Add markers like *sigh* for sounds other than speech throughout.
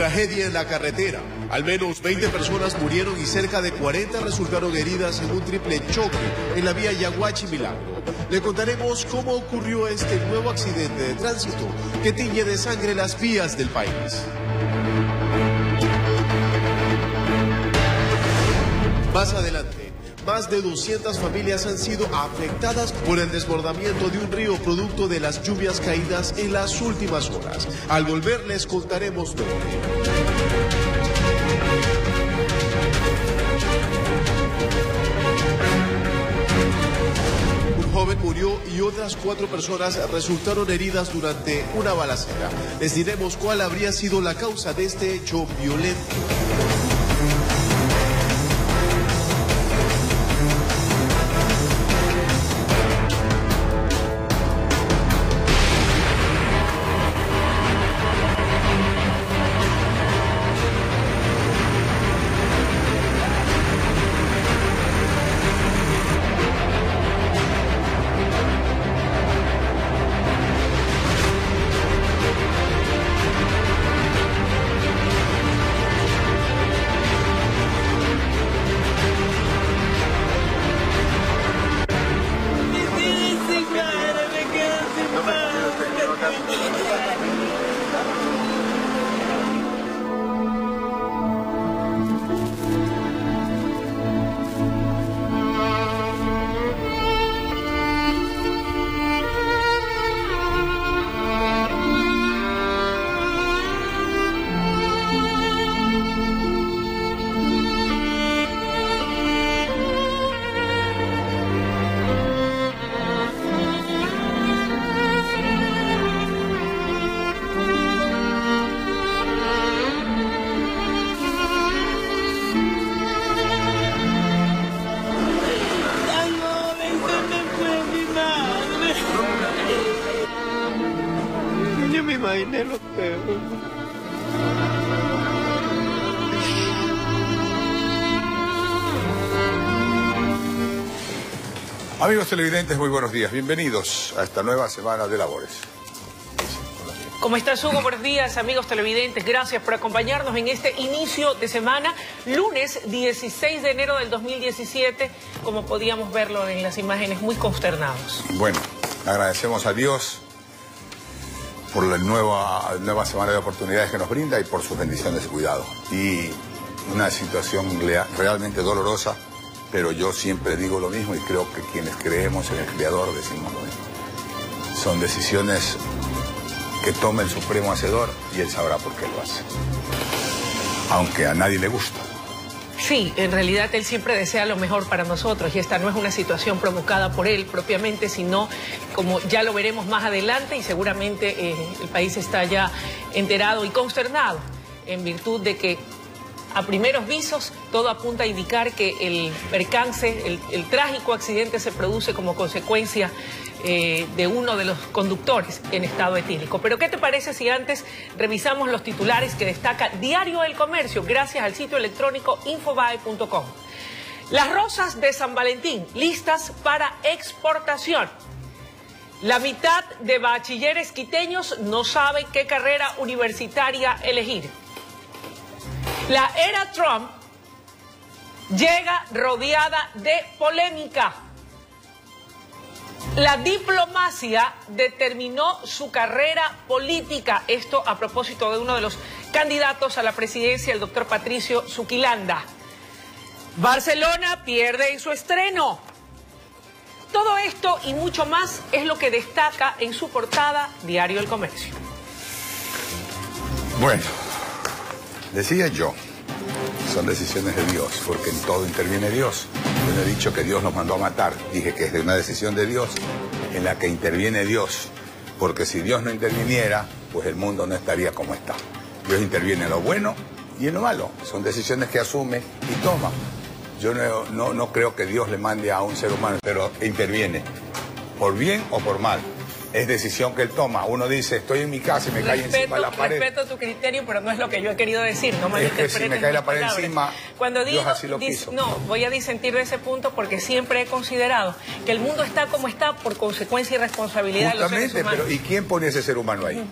Tragedia en la carretera. Al menos 20 personas murieron y cerca de 40 resultaron heridas en un triple choque en la vía Yaguachi-Milagro. Le contaremos cómo ocurrió este nuevo accidente de tránsito que tiñe de sangre las vías del país. Más adelante, más de 200 familias han sido afectadas por el desbordamiento de un río producto de las lluvias caídas en las últimas horas. Al volver les contaremos dónde. Joven murió y otras cuatro personas resultaron heridas durante una balacera. Les diremos cuál habría sido la causa de este hecho violento. Amigos televidentes, muy buenos días. Bienvenidos a esta nueva semana de labores. ¿Cómo estás, Hugo? Buenos días, amigos televidentes. Gracias por acompañarnos en este inicio de semana, lunes 16 de enero del 2017, como podíamos verlo en las imágenes, muy consternados. Bueno, agradecemos a Dios por la nueva, nueva semana de oportunidades que nos brinda y por sus bendiciones y cuidado. Y una situación realmente dolorosa, pero yo siempre digo lo mismo y creo que quienes creemos en el Creador decimos lo mismo. Son decisiones que toma el Supremo Hacedor y Él sabrá por qué lo hace. Aunque a nadie le gusta. Sí, en realidad él siempre desea lo mejor para nosotros y esta no es una situación provocada por él propiamente, sino como ya lo veremos más adelante y seguramente eh, el país está ya enterado y consternado en virtud de que a primeros visos todo apunta a indicar que el percance, el, trágico accidente se produce como consecuencia eh, de uno de los conductores en estado etílico. Pero ¿qué te parece si antes revisamos los titulares que destaca Diario El Comercio gracias al sitio electrónico infobae.com? Las rosas de San Valentín listas para exportación. La mitad de bachilleres quiteños no sabe qué carrera universitaria elegir. La era Trump llega rodeada de polémica. La diplomacia determinó su carrera política. Esto a propósito de uno de los candidatos a la presidencia, el doctor Patricio Zuquilanda. Barcelona pierde en su estreno. Todo esto y mucho más es lo que destaca en su portada Diario El Comercio. Bueno, decía yo, son decisiones de Dios, porque en todo interviene Dios. Yo no he dicho que Dios nos mandó a matar, dije que es de una decisión de Dios en la que interviene Dios, porque si Dios no interviniera, pues el mundo no estaría como está. Dios interviene en lo bueno y en lo malo, son decisiones que asume y toma. Yo no, no, no creo que Dios le mande a un ser humano, pero interviene, por bien o por mal. Es decisión que él toma. Uno dice, estoy en mi casa y me cae encima la pared. respeto tu criterio, pero no es lo que yo he querido decir. No Es que si me cae la pared palabras. encima, Cuando Dios digo, así lo dis- quiso. no, voy a disentir de ese punto porque siempre he considerado que el mundo está como está por consecuencia y responsabilidad de los seres humanos. pero ¿y quién pone ese ser humano ahí?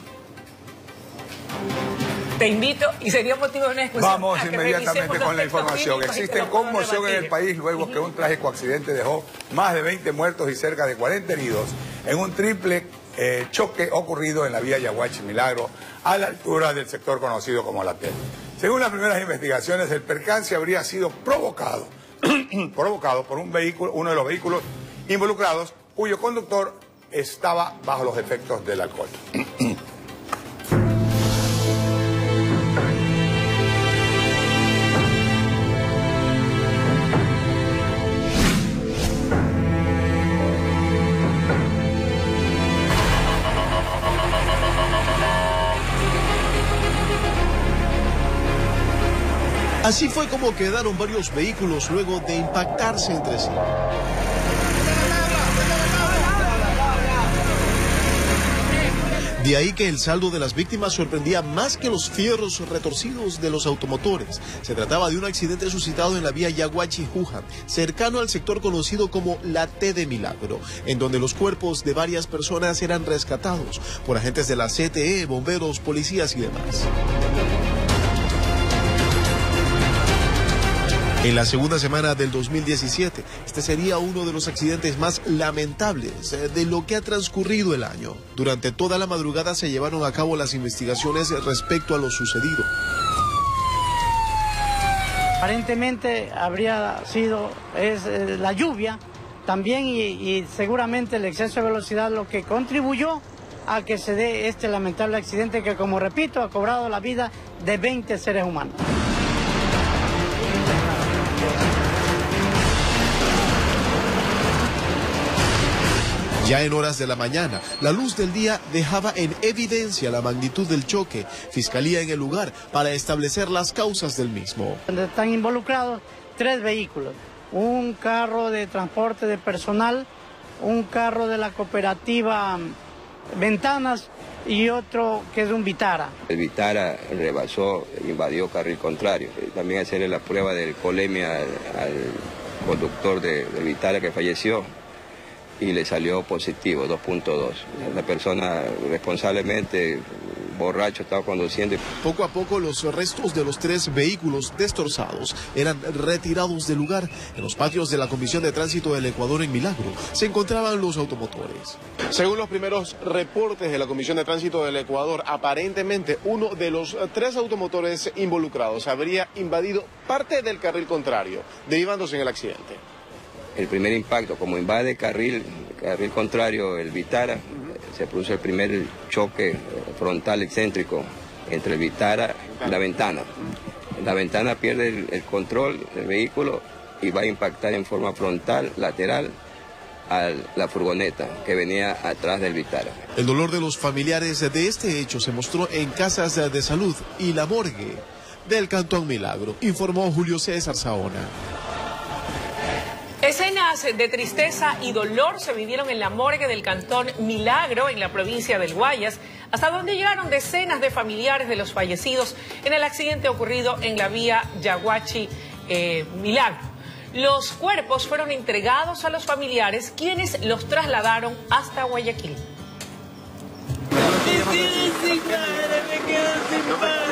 Te invito y sería motivo de una discusión. Vamos inmediatamente con la información. Existe conmoción en el país luego que un trágico accidente dejó más de 20 muertos y cerca de 40 heridos en un triple eh, choque ocurrido en la vía Yaguachi Milagro a la altura del sector conocido como La Tele. Según las primeras investigaciones, el percance habría sido provocado, *clears throat* provocado por un vehículo, uno de los vehículos involucrados, cuyo conductor estaba bajo los efectos del alcohol. *clears throat* Así fue como quedaron varios vehículos luego de impactarse entre sí. De ahí que el saldo de las víctimas sorprendía más que los fierros retorcidos de los automotores. Se trataba de un accidente suscitado en la vía Yaguachi-Jujan, cercano al sector conocido como la T de Milagro, en donde los cuerpos de varias personas eran rescatados por agentes de la CTE, bomberos, policías y demás. En la segunda semana del 2017, este sería uno de los accidentes más lamentables eh, de lo que ha transcurrido el año. Durante toda la madrugada se llevaron a cabo las investigaciones respecto a lo sucedido. Aparentemente habría sido eh, la lluvia también y seguramente el exceso de velocidad lo que contribuyó a que se dé este lamentable accidente que, como repito, ha cobrado la vida de 20 seres humanos. Ya en horas de la mañana, la luz del día dejaba en evidencia la magnitud del choque. Fiscalía en el lugar para establecer las causas del mismo. Están involucrados tres vehículos, un carro de transporte de personal, un carro de la cooperativa Ventanas y otro que es un Vitara. El Vitara rebasó, invadió carril contrario. También hacerle la prueba de colemia al, al conductor de, del Vitara que falleció y le salió positivo, 2.2. La persona responsablemente borracho estaba conduciendo. Poco a poco los restos de los tres vehículos destrozados eran retirados del lugar. En los patios de la Comisión de Tránsito del Ecuador en Milagro se encontraban los automotores. Según los primeros reportes de la Comisión de Tránsito del Ecuador, aparentemente uno de los tres automotores involucrados habría invadido parte del carril contrario, derivándose en el accidente el primer impacto, como invade carril, carril contrario el Vitara, se produce el primer choque frontal excéntrico entre el Vitara y la ventana. La ventana pierde el, el control del vehículo y va a impactar en forma frontal, lateral, a la furgoneta que venía atrás del Vitara. El dolor de los familiares de este hecho se mostró en casas de salud y la morgue del Cantón Milagro, informó Julio César Saona. Escenas de tristeza y dolor se vivieron en la morgue del cantón Milagro, en la provincia del Guayas, hasta donde llegaron decenas de familiares de los fallecidos en el accidente ocurrido en la vía Yaguachi eh, Milagro. Los cuerpos fueron entregados a los familiares, quienes los trasladaron hasta Guayaquil. Me quedo sin madre, me quedo sin padre.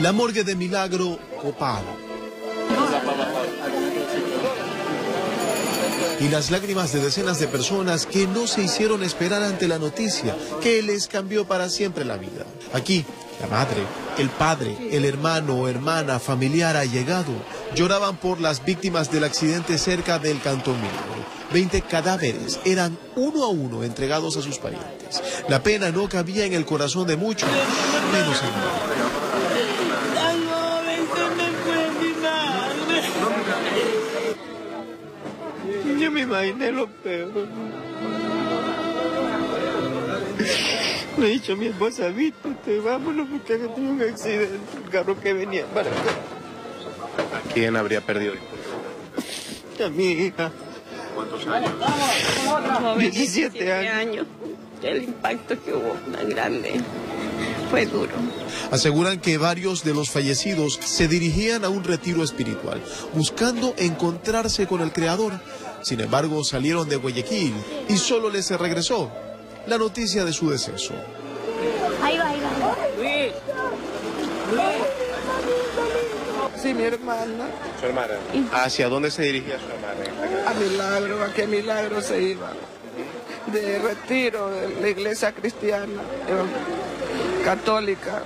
La morgue de Milagro copado. Y las lágrimas de decenas de personas que no se hicieron esperar ante la noticia que les cambió para siempre la vida. Aquí, la madre, el padre, el hermano o hermana, familiar allegado, lloraban por las víctimas del accidente cerca del Cantón Milagro. 20 cadáveres eran uno a uno entregados a sus parientes. La pena no cabía en el corazón de muchos, menos en mí. Ay, no, se me fue mi madre. Yo me imaginé lo peor. Le he dicho a mi esposa, vístete, vámonos porque acá tuve un accidente, un carro que venía para acá. ¿A quién habría perdido? A mi hija, ¿Cuántos años? Joven, 17 años. El impacto que hubo tan grande fue duro. Aseguran que varios de los fallecidos se dirigían a un retiro espiritual, buscando encontrarse con el Creador. Sin embargo, salieron de Guayaquil y solo les regresó la noticia de su deceso. Ahí va, ahí va. Sí, mi hermana. ¿Su hermana? ¿Hacia dónde se dirigía su hermana? A Milagro, a qué Milagro se iba. De retiro de la iglesia cristiana, eh, católica.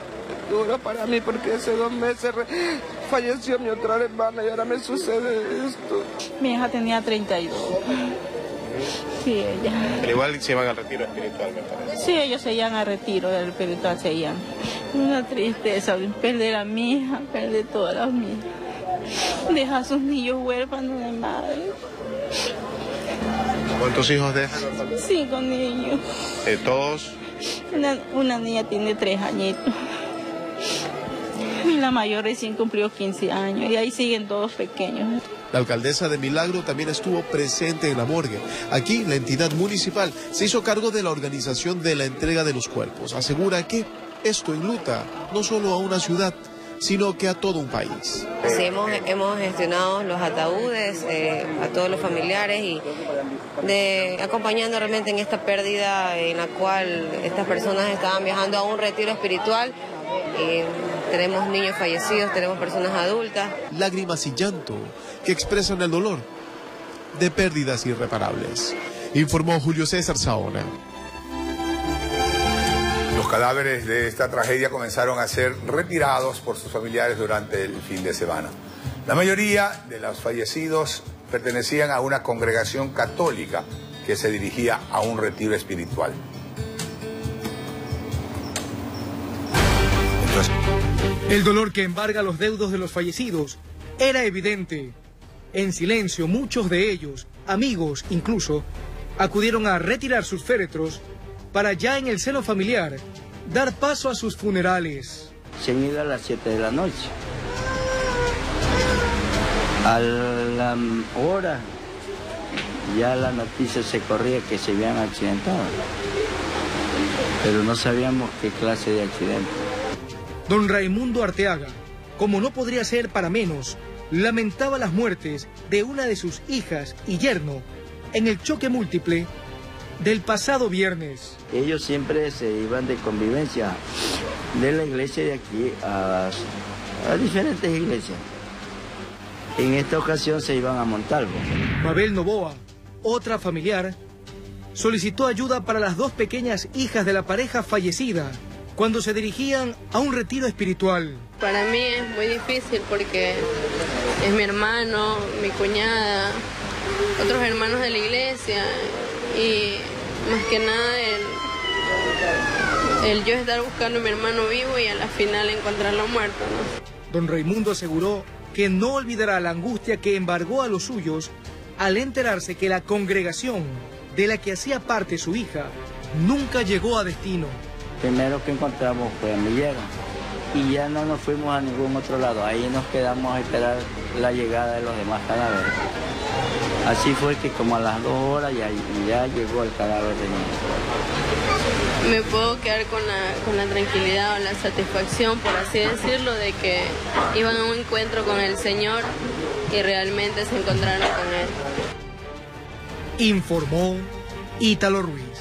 Duro para mí porque hace dos meses falleció mi otra hermana y ahora me sucede esto. Mi hija tenía 32. Sí, ella. Pero igual se iban al retiro espiritual, me parece. Sí, ellos se iban a retiro del espiritual, se iban. Una tristeza, perder a mi hija, perder todas las mías. Deja a sus niños huérfanos de madre. ¿Cuántos hijos dejan? Cinco niños. Eh, ¿Todos? Una, una niña tiene tres añitos. Y la mayor recién cumplió 15 años y ahí siguen todos pequeños. La alcaldesa de Milagro también estuvo presente en la morgue. Aquí, la entidad municipal se hizo cargo de la organización de la entrega de los cuerpos. Asegura que esto enluta no solo a una ciudad, sino que a todo un país. Sí, hemos, gestionado los ataúdes eh, a todos los familiares y acompañando realmente en esta pérdida en la cual estas personas estaban viajando a un retiro espiritual. Y tenemos niños fallecidos, tenemos personas adultas. Lágrimas y llanto que expresan el dolor de pérdidas irreparables, informó Julio César Saona. Los cadáveres de esta tragedia comenzaron a ser retirados por sus familiares durante el fin de semana. La mayoría de los fallecidos pertenecían a una congregación católica que se dirigía a un retiro espiritual. El dolor que embarga los deudos de los fallecidos era evidente. En silencio, muchos de ellos, amigos incluso, acudieron a retirar sus féretros para ya en el seno familiar dar paso a sus funerales. Se han a las 7 de la noche. A la hora ya la noticia se corría que se habían accidentado, pero no sabíamos qué clase de accidente. Don Raimundo Arteaga, como no podría ser para menos, lamentaba las muertes de una de sus hijas y yerno en el choque múltiple del pasado viernes. Ellos siempre se iban de convivencia de la iglesia de aquí a, a diferentes iglesias. En esta ocasión se iban a Montalvo. Mabel Novoa, otra familiar, solicitó ayuda para las dos pequeñas hijas de la pareja fallecida cuando se dirigían a un retiro espiritual. Para mí es muy difícil porque es mi hermano, mi cuñada, otros hermanos de la iglesia y más que nada el, el yo estar buscando a mi hermano vivo y a la final encontrarlo muerto. ¿no? Don Raimundo aseguró que no olvidará la angustia que embargó a los suyos al enterarse que la congregación de la que hacía parte su hija nunca llegó a destino. Primero que encontramos fue a Millero y ya no nos fuimos a ningún otro lado. Ahí nos quedamos a esperar la llegada de los demás cadáveres. Así fue que como a las dos horas ya, ya llegó el cadáver de mi Me puedo quedar con la, con la tranquilidad o la satisfacción, por así decirlo, de que iban a un encuentro con el Señor y realmente se encontraron con Él. Informó Ítalo Ruiz.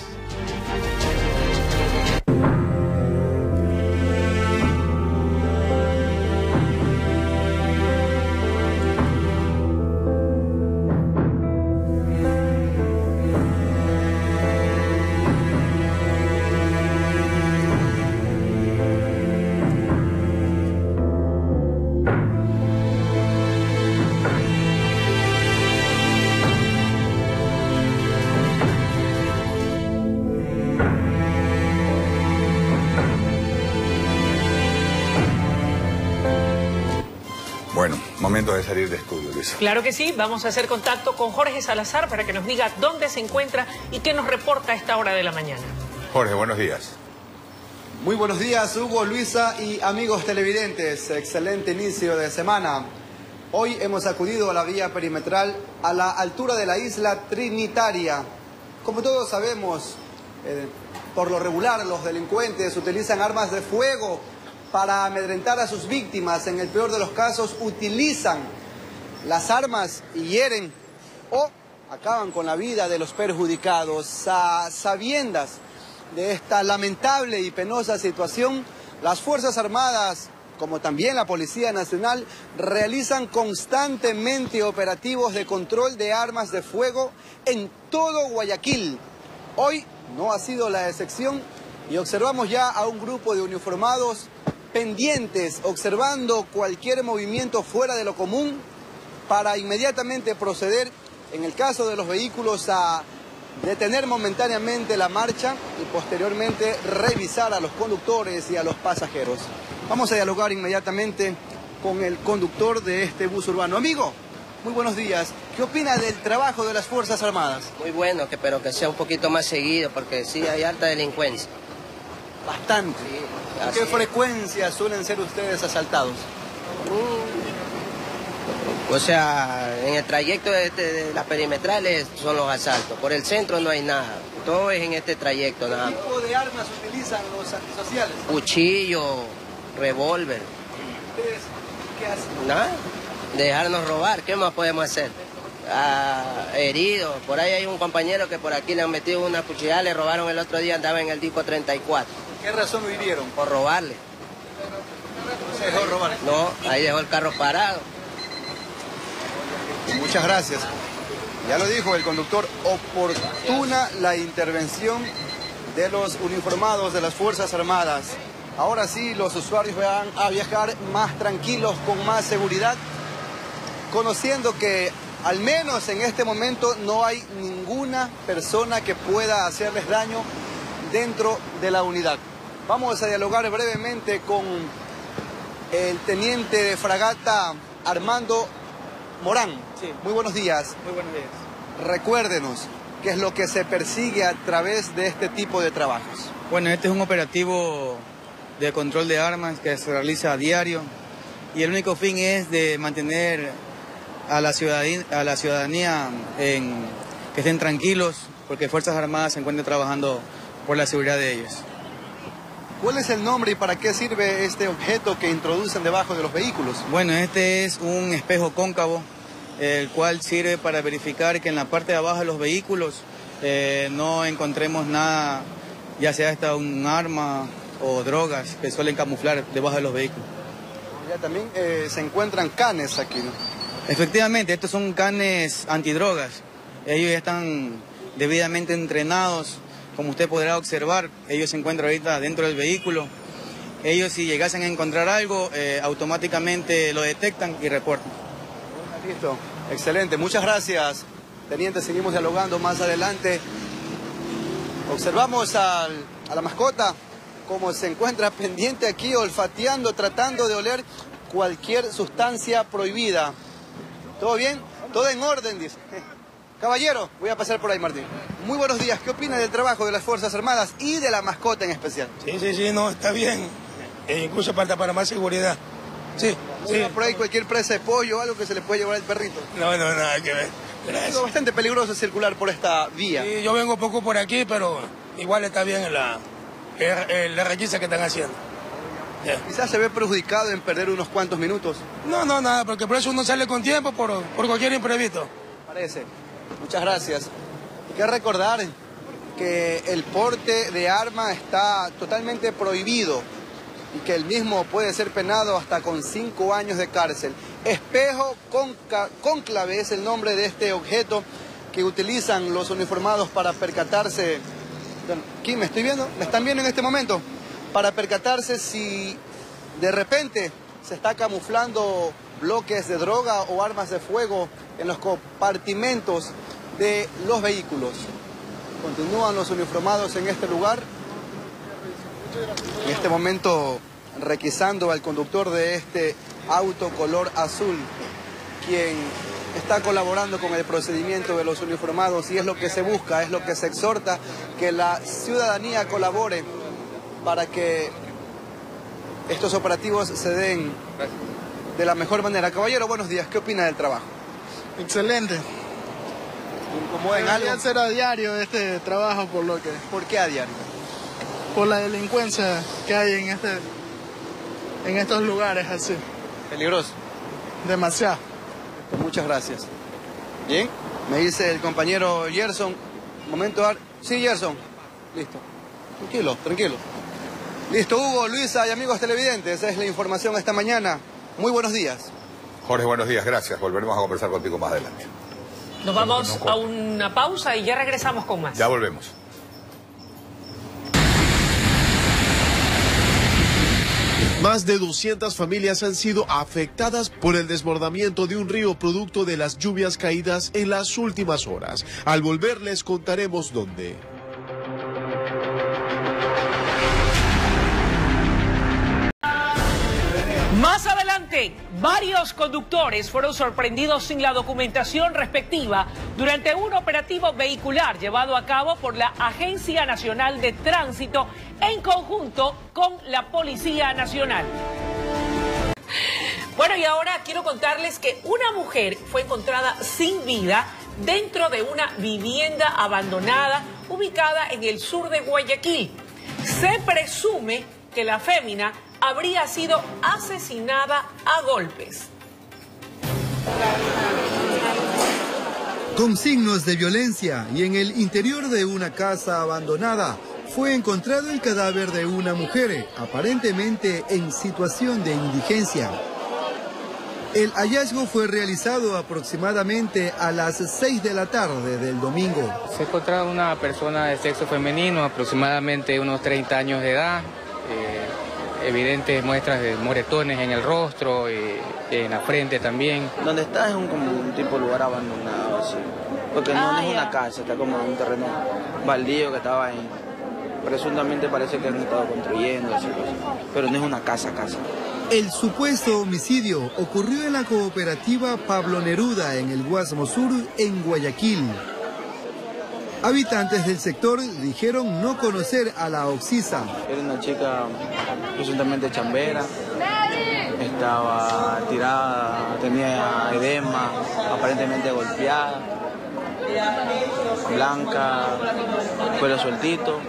De salir de estudio, Luisa. Claro que sí, vamos a hacer contacto con Jorge Salazar para que nos diga dónde se encuentra y qué nos reporta a esta hora de la mañana. Jorge, buenos días. Muy buenos días, Hugo, Luisa y amigos televidentes. Excelente inicio de semana. Hoy hemos acudido a la vía perimetral a la altura de la isla Trinitaria. Como todos sabemos, eh, por lo regular los delincuentes utilizan armas de fuego para amedrentar a sus víctimas. En el peor de los casos utilizan las armas y hieren o acaban con la vida de los perjudicados. A sabiendas de esta lamentable y penosa situación, las Fuerzas Armadas, como también la Policía Nacional, realizan constantemente operativos de control de armas de fuego en todo Guayaquil. Hoy no ha sido la excepción y observamos ya a un grupo de uniformados pendientes, observando cualquier movimiento fuera de lo común para inmediatamente proceder, en el caso de los vehículos, a detener momentáneamente la marcha y posteriormente revisar a los conductores y a los pasajeros. Vamos a dialogar inmediatamente con el conductor de este bus urbano. Amigo, muy buenos días. ¿Qué opina del trabajo de las Fuerzas Armadas? Muy bueno, que, pero que sea un poquito más seguido, porque sí hay alta delincuencia. Bastante. ¿Con qué frecuencia suelen ser ustedes asaltados? O sea, en el trayecto de, este- de las perimetrales son los asaltos. Por el centro no hay nada. Todo es en este trayecto nada ¿Qué tipo de armas utilizan los antisociales? Cuchillo, revólver, ¿Ustedes qué hacen? nada. Dejarnos robar, ¿qué más podemos hacer? Ah, heridos, por ahí hay un compañero que por aquí le han metido una cuchillada, le robaron el otro día, andaba en el disco 34. ¿Qué razón lo hirieron? Por robarle. Dejó robar. No, ahí dejó el carro parado. Muchas gracias. Ya lo dijo el conductor, oportuna la intervención de los uniformados de las Fuerzas Armadas. Ahora sí, los usuarios van a viajar más tranquilos, con más seguridad, conociendo que al menos en este momento no hay ninguna persona que pueda hacerles daño dentro de la unidad. Vamos a dialogar brevemente con el teniente de fragata Armando Morán. Muy buenos días. Muy buenos días. Recuérdenos qué es lo que se persigue a través de este tipo de trabajos. Bueno, este es un operativo de control de armas que se realiza a diario y el único fin es de mantener a la ciudadanía, a la ciudadanía en, que estén tranquilos porque Fuerzas Armadas se encuentran trabajando por la seguridad de ellos. ¿Cuál es el nombre y para qué sirve este objeto que introducen debajo de los vehículos? Bueno, este es un espejo cóncavo, el cual sirve para verificar que en la parte de abajo de los vehículos eh, no encontremos nada, ya sea hasta un arma o drogas que suelen camuflar debajo de los vehículos. Ya también eh, se encuentran canes aquí. ¿no? Efectivamente, estos son canes antidrogas. Ellos ya están debidamente entrenados. Como usted podrá observar, ellos se encuentran ahorita dentro del vehículo. Ellos si llegasen a encontrar algo, eh, automáticamente lo detectan y reportan. Listo, excelente, muchas gracias. Teniente, seguimos dialogando más adelante. Observamos al- a la mascota como se encuentra pendiente aquí, olfateando, tratando de oler cualquier sustancia prohibida. ¿Todo bien? Todo en orden, dice. Caballero, voy a pasar por ahí, Martín. Muy buenos días. ¿Qué opina del trabajo de las Fuerzas Armadas y de la mascota en especial? Sí, sí, sí, no, está bien. E incluso falta para más seguridad. Sí, sí. Por ahí cualquier presa de pollo o algo que se le puede llevar al perrito. No, no, nada que ver. Es bastante peligroso circular por esta vía. Sí, yo vengo poco por aquí, pero igual está bien la, la requisa que están haciendo. Quizás se ve perjudicado en perder unos cuantos minutos. No, no, nada, porque por eso uno sale con tiempo por, por cualquier imprevisto. Parece. Muchas gracias. Hay que recordar que el porte de arma está totalmente prohibido y que el mismo puede ser penado hasta con cinco años de cárcel. Espejo cónclave es el nombre de este objeto que utilizan los uniformados para percatarse. Aquí me estoy viendo, me están viendo en este momento, para percatarse si de repente se está camuflando bloques de droga o armas de fuego en los compartimentos de los vehículos. Continúan los uniformados en este lugar. En este momento requisando al conductor de este auto color azul, quien está colaborando con el procedimiento de los uniformados y es lo que se busca, es lo que se exhorta, que la ciudadanía colabore para que estos operativos se den de la mejor manera. Caballero, buenos días, ¿qué opina del trabajo? Excelente. ¿Cómo en Debería algo? ser a diario este trabajo por lo que... ¿Por qué a diario? Por la delincuencia que hay en este... en estos lugares así. Peligroso. Demasiado. Muchas gracias. Bien, me dice el compañero Gerson. Momento, Ar- sí, Gerson. Listo. Tranquilo, tranquilo. Listo, Hugo, Luisa y amigos televidentes, esa es la información esta mañana. Muy buenos días. Jorge, buenos días, gracias. Volveremos a conversar contigo más adelante. Nos vamos a una pausa y ya regresamos con más. Ya volvemos. Más de 200 familias han sido afectadas por el desbordamiento de un río producto de las lluvias caídas en las últimas horas. Al volver les contaremos dónde. Más adelante, varios conductores fueron sorprendidos sin la documentación respectiva durante un operativo vehicular llevado a cabo por la Agencia Nacional de Tránsito en conjunto con la Policía Nacional. Bueno, y ahora quiero contarles que una mujer fue encontrada sin vida dentro de una vivienda abandonada ubicada en el sur de Guayaquil. Se presume que la fémina habría sido asesinada a golpes. Con signos de violencia y en el interior de una casa abandonada fue encontrado el cadáver de una mujer, aparentemente en situación de indigencia. El hallazgo fue realizado aproximadamente a las 6 de la tarde del domingo. Se encontraba una persona de sexo femenino, aproximadamente unos 30 años de edad, eh, evidentes muestras de moretones en el rostro, y en la frente también. Donde está es un, como un tipo de lugar abandonado, así. Porque no, no es una casa, está como un terreno baldío que estaba ahí. Presuntamente parece que han estado construyendo, así, pero no es una casa, casa. El supuesto homicidio ocurrió en la cooperativa Pablo Neruda en el Guasmo Sur, en Guayaquil. Habitantes del sector dijeron no conocer a la Oxisa. Era una chica presuntamente chambera, estaba tirada, tenía edema, aparentemente golpeada, blanca, pelo sueltito.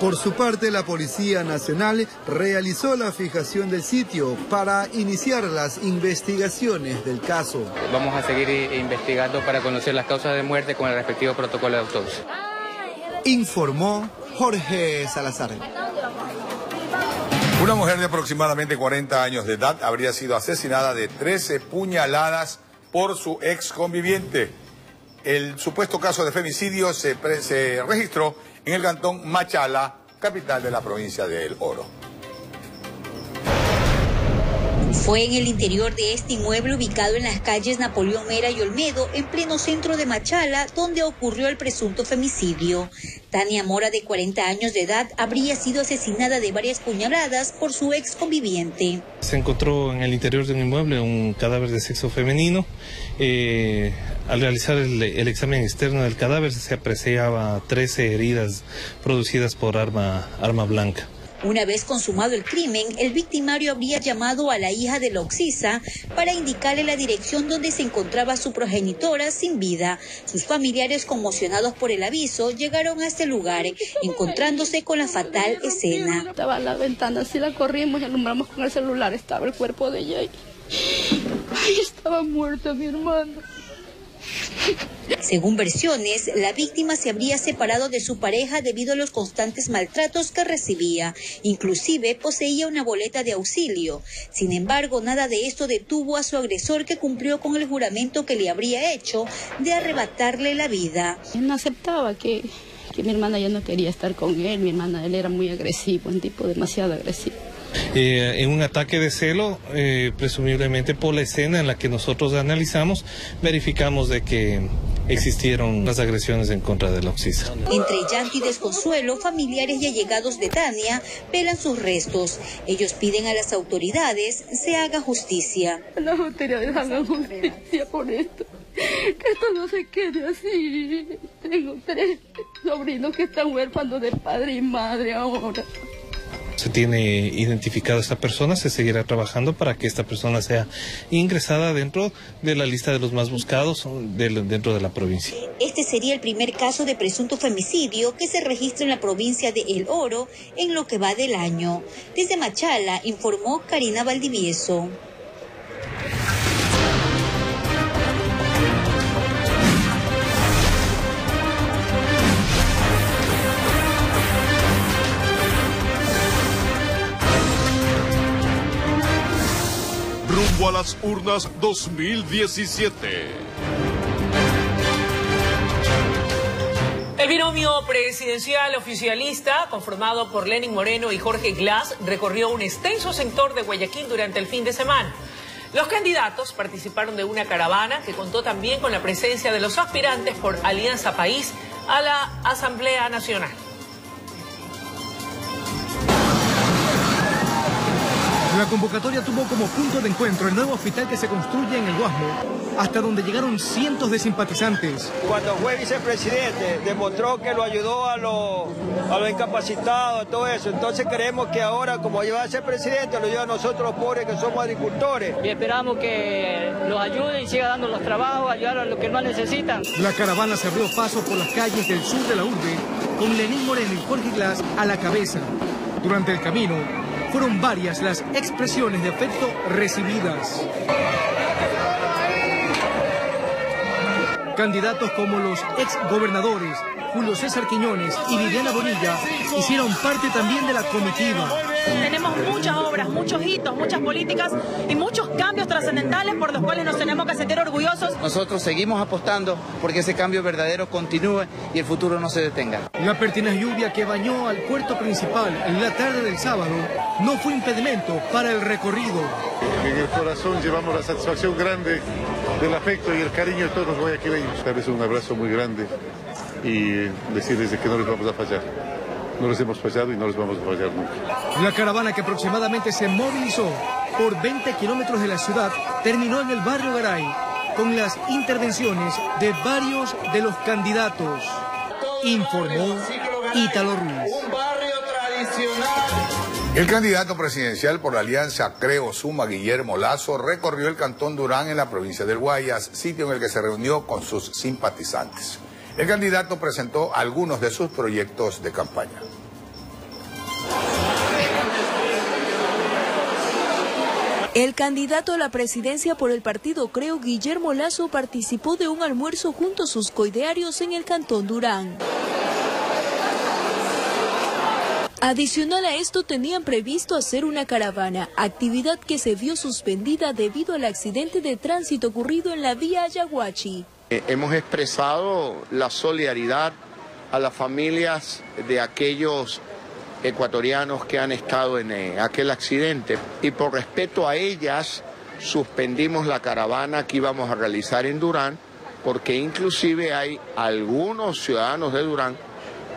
Por su parte, la Policía Nacional realizó la fijación del sitio para iniciar las investigaciones del caso. Vamos a seguir eh, investigando para conocer las causas de muerte con el respectivo protocolo de autopsia. Informó Jorge Salazar. Una mujer de aproximadamente 40 años de edad habría sido asesinada de 13 puñaladas por su ex conviviente. El supuesto caso de femicidio se, pre- se registró en el cantón Machala, capital de la provincia de El Oro. Fue en el interior de este inmueble ubicado en las calles Napoleón Mera y Olmedo, en pleno centro de Machala, donde ocurrió el presunto femicidio. Tania Mora, de 40 años de edad, habría sido asesinada de varias puñaladas por su ex conviviente. Se encontró en el interior de un inmueble un cadáver de sexo femenino. Eh, al realizar el, el examen externo del cadáver se apreciaba 13 heridas producidas por arma, arma blanca. Una vez consumado el crimen, el victimario habría llamado a la hija de la Oxisa para indicarle la dirección donde se encontraba su progenitora sin vida. Sus familiares, conmocionados por el aviso, llegaron a este lugar, encontrándose con la fatal escena. Estaba la ventana, así la corrimos y alumbramos con el celular, estaba el cuerpo de ella. Ay, estaba muerta mi hermano. Según versiones, la víctima se habría separado de su pareja debido a los constantes maltratos que recibía. Inclusive poseía una boleta de auxilio. Sin embargo, nada de esto detuvo a su agresor que cumplió con el juramento que le habría hecho de arrebatarle la vida. No aceptaba que, que mi hermana ya no quería estar con él, mi hermana, él era muy agresivo, un tipo demasiado agresivo. Eh, en un ataque de celo, eh, presumiblemente por la escena en la que nosotros analizamos, verificamos de que existieron las agresiones en contra de la Oxisa. Entre llanto y desconsuelo, familiares y allegados de Tania velan sus restos. Ellos piden a las autoridades se haga justicia. Las autoridades hagan justicia por esto. Que esto no se quede así. Tengo tres sobrinos que están huérfanos de padre y madre ahora. Se tiene identificado a esta persona, se seguirá trabajando para que esta persona sea ingresada dentro de la lista de los más buscados dentro de la provincia. Este sería el primer caso de presunto femicidio que se registra en la provincia de El Oro en lo que va del año. Desde Machala informó Karina Valdivieso. A las urnas 2017. El binomio presidencial oficialista, conformado por Lenin Moreno y Jorge Glass, recorrió un extenso sector de Guayaquil durante el fin de semana. Los candidatos participaron de una caravana que contó también con la presencia de los aspirantes por Alianza País a la Asamblea Nacional. La convocatoria tuvo como punto de encuentro el nuevo hospital que se construye en el Guasmo, hasta donde llegaron cientos de simpatizantes. Cuando fue vicepresidente, demostró que lo ayudó a los, a los incapacitados, todo eso. Entonces creemos que ahora, como va a ser presidente, lo ayuda a nosotros los pobres que somos agricultores. Y esperamos que los ayude y siga dando los trabajos, ayudar a los que no necesitan. La caravana se abrió paso por las calles del sur de la urbe, con Lenín Moreno y Jorge Glass a la cabeza. Durante el camino, fueron varias las expresiones de afecto recibidas. Candidatos como los ex gobernadores Julio César Quiñones y Viviana Bonilla hicieron parte también de la comitiva. Tenemos muchas obras, muchos hitos, muchas políticas y muchos cambios trascendentales por los cuales nos tenemos que sentir orgullosos. Nosotros seguimos apostando porque ese cambio verdadero continúe y el futuro no se detenga. La pertinaz lluvia que bañó al puerto principal en la tarde del sábado no fue impedimento para el recorrido. En el corazón llevamos la satisfacción grande del afecto y el cariño de todos los guayaquileños. Vez un abrazo muy grande y decirles que no les vamos a fallar. No les hemos fallado y no les vamos a fallar nunca. La caravana que aproximadamente se movilizó por 20 kilómetros de la ciudad terminó en el barrio Garay con las intervenciones de varios de los candidatos. Informó Ítalo Ruiz. El candidato presidencial por la alianza Creo Suma, Guillermo Lazo, recorrió el cantón Durán en la provincia del Guayas, sitio en el que se reunió con sus simpatizantes. El candidato presentó algunos de sus proyectos de campaña. El candidato a la presidencia por el partido Creo, Guillermo Lazo, participó de un almuerzo junto a sus coidearios en el Cantón Durán. Adicional a esto, tenían previsto hacer una caravana, actividad que se vio suspendida debido al accidente de tránsito ocurrido en la vía Ayaguachi. Eh, hemos expresado la solidaridad a las familias de aquellos ecuatorianos que han estado en eh, aquel accidente y por respeto a ellas suspendimos la caravana que íbamos a realizar en Durán porque inclusive hay algunos ciudadanos de Durán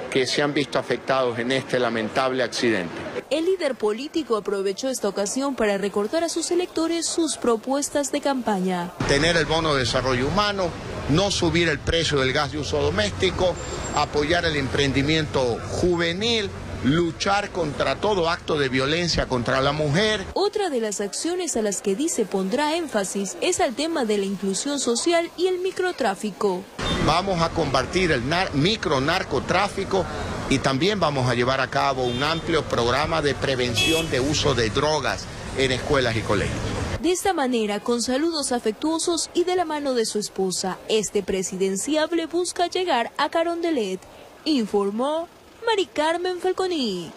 que se han visto afectados en este lamentable accidente. El líder político aprovechó esta ocasión para recordar a sus electores sus propuestas de campaña. Tener el bono de desarrollo humano, no subir el precio del gas de uso doméstico, apoyar el emprendimiento juvenil, luchar contra todo acto de violencia contra la mujer. Otra de las acciones a las que dice pondrá énfasis es al tema de la inclusión social y el microtráfico. Vamos a combatir el micronarcotráfico y también vamos a llevar a cabo un amplio programa de prevención de uso de drogas en escuelas y colegios. De esta manera, con saludos afectuosos y de la mano de su esposa, este presidenciable busca llegar a Carondelet, informó Mari Carmen Falconi.